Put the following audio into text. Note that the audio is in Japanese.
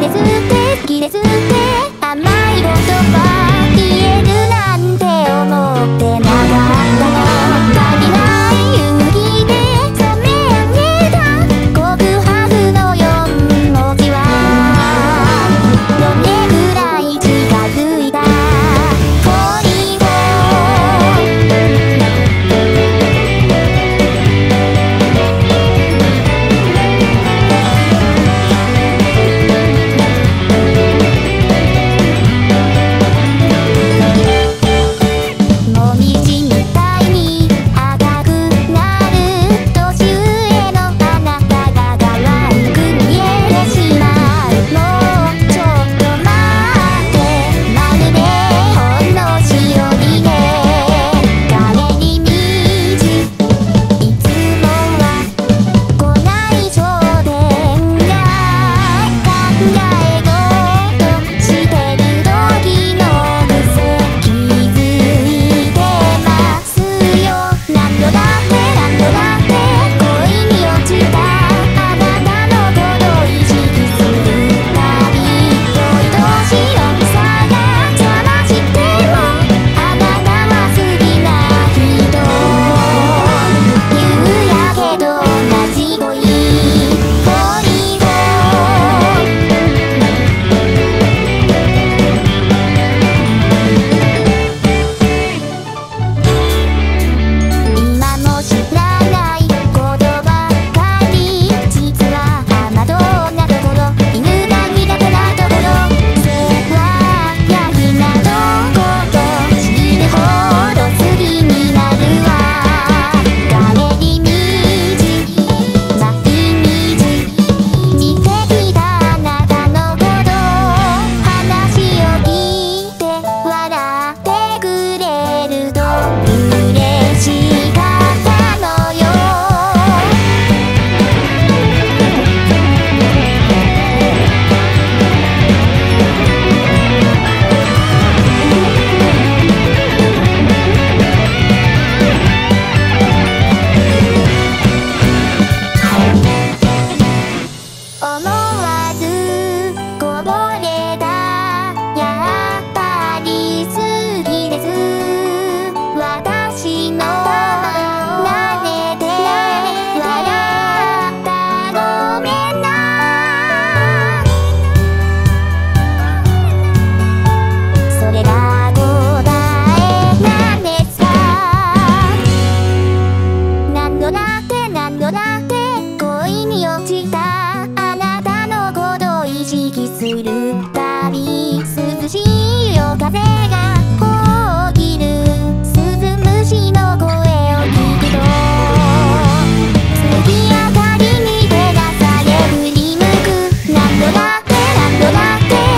切れずって切れずってゆったりしい夜風がこる鈴虫の声を聞くと月明かりに照らされ振りく何度だって何度だって